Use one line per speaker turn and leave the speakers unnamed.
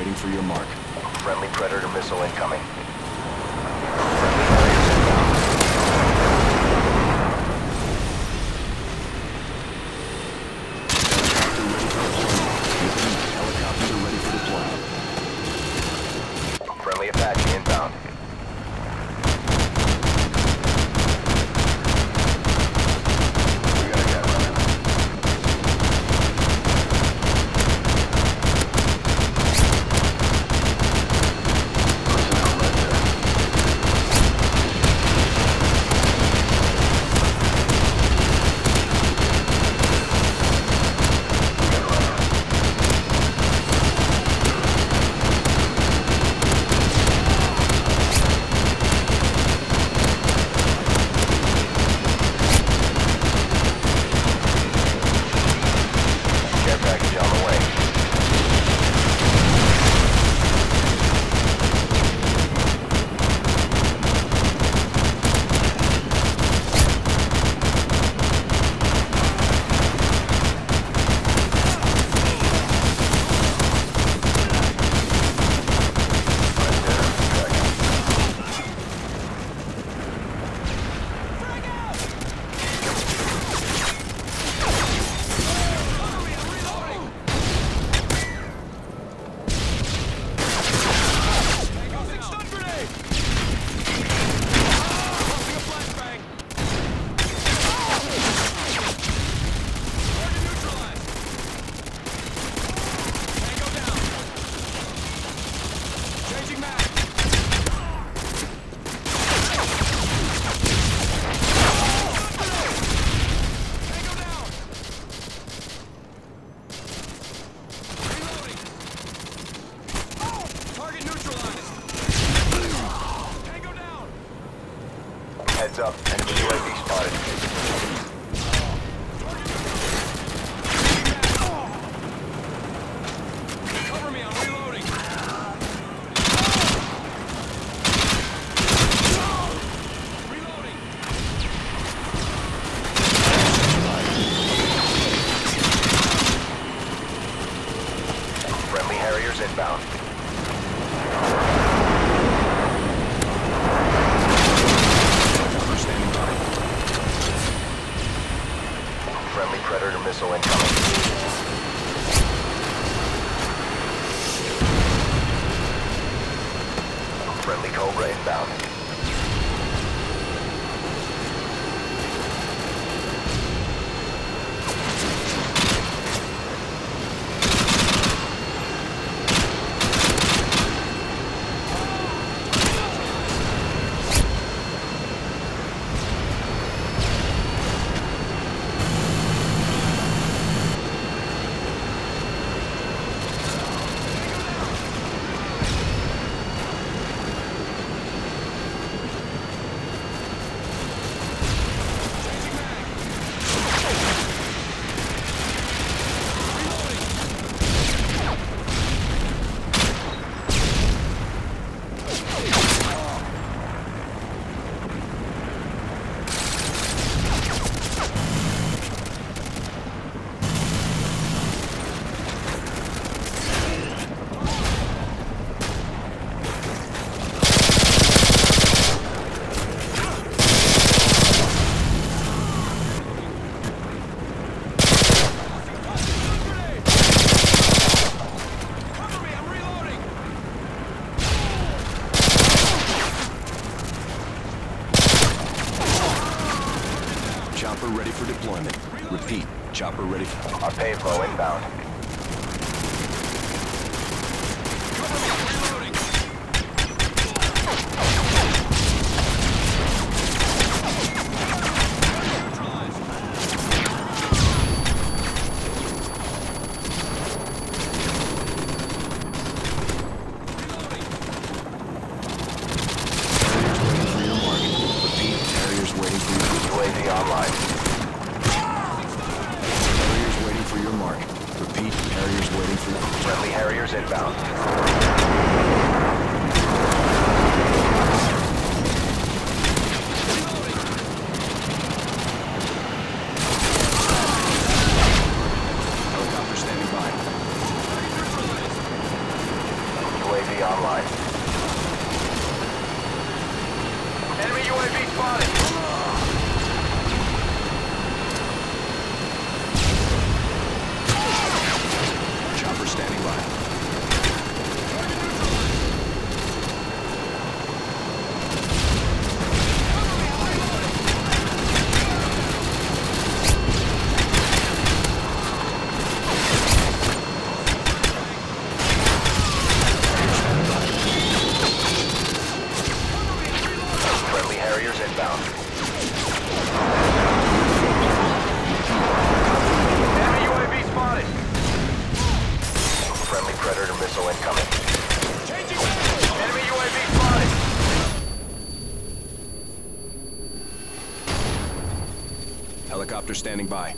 Waiting for your mark.
Friendly Predator missile incoming. Up, enemy UAV spotted.
Cover me, I'm reloading. Reloading.
Friendly Harriers inbound.
Helicopter standing by.
Friendly Predator missile incoming. Friendly Cobra inbound.
For deployment. Repeat, chopper ready for...
Our payload inbound.
Cover me, I'm reloading. Neutralized. Reloading.
Harriers waiting for your mark. Repeat, Harriers waiting for your...
UAV online.
Harriers waiting for your mark. Repeat, Harriers waiting for...
Friendly Harriers inbound.
Helicopter standing by.
Predator missile incoming.
Changing mag!
Enemy UAV spotted!
Helicopter standing by.